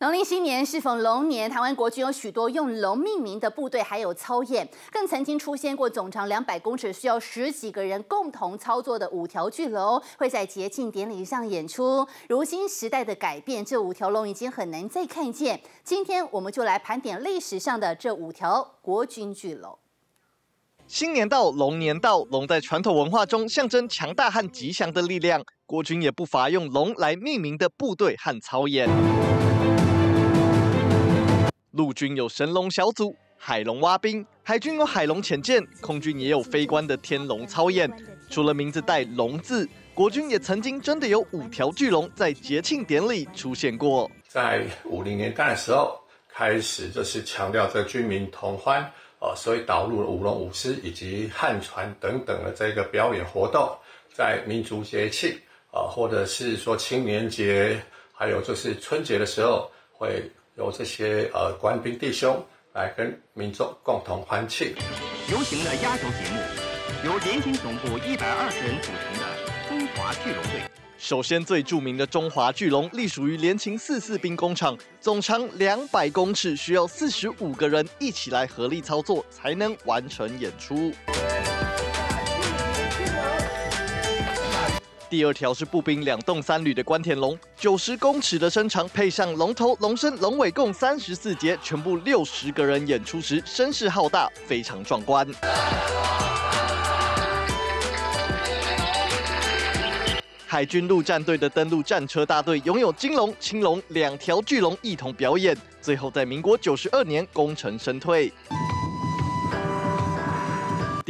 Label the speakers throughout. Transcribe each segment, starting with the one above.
Speaker 1: 农历新年是逢龙年，台湾国军有许多用龙命名的部队，还有操演，更曾经出现过总长两百公尺、需要十几个人共同操作的五条巨龙，会在节庆典礼上演出。如今时代的改变，这五条龙已经很难再看见。今天我们就来盘点历史上的这五条国军巨龙。
Speaker 2: 新年到，龙年到，龙在传统文化中象征强大和吉祥的力量，国军也不乏用龙来命名的部队和操演。陆军有神龙小组、海龙蛙兵，海军有海龙潜舰，空军也有飞官的天龙操演。除了名字带“龙”字，国军也曾经真的有五条巨龙在节庆典礼出现过。
Speaker 3: 在五零年代的时候，开始就是强调这军民同欢，呃，所以导入了舞龙舞狮以及汉传等等的这个表演活动，在民族节庆，啊，或者是说青年节，还有就是春节的时候会。由这些呃官兵弟兄来跟民众共同欢庆。
Speaker 4: 游行的压轴节目，由联勤总部一百二十人组成的中华巨龙队。
Speaker 2: 首先，最著名的中华巨龙隶属于联勤四四兵工厂，总长两百公尺，需要四十五个人一起来合力操作，才能完成演出。第二条是步兵两栋三旅的关田龙，九十公尺的身长，配上龙头、龙身、龙尾，共三十四节，全部六十个人演出时，声势浩大，非常壮观。海军陆战队的登陆战车大队拥有金龙、青龙两条巨龙一同表演，最后在民国九十二年功成身退。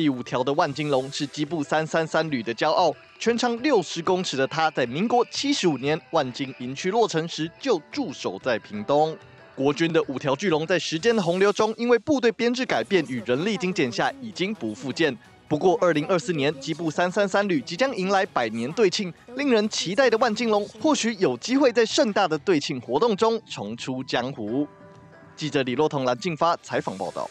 Speaker 2: 第五条的万金龙是基部三三三旅的骄傲，全长六十公尺的它，在民国七十五年万金营区落成时就驻守在屏东。国军的五条巨龙在时间的洪流中，因为部队编制改变与人力精简下，已经不复见。不过，二零二四年基部三三三旅即将迎来百年对庆，令人期待的万金龙或许有机会在盛大的对庆活动中重出江湖。记者李洛彤、蓝进发采访报道。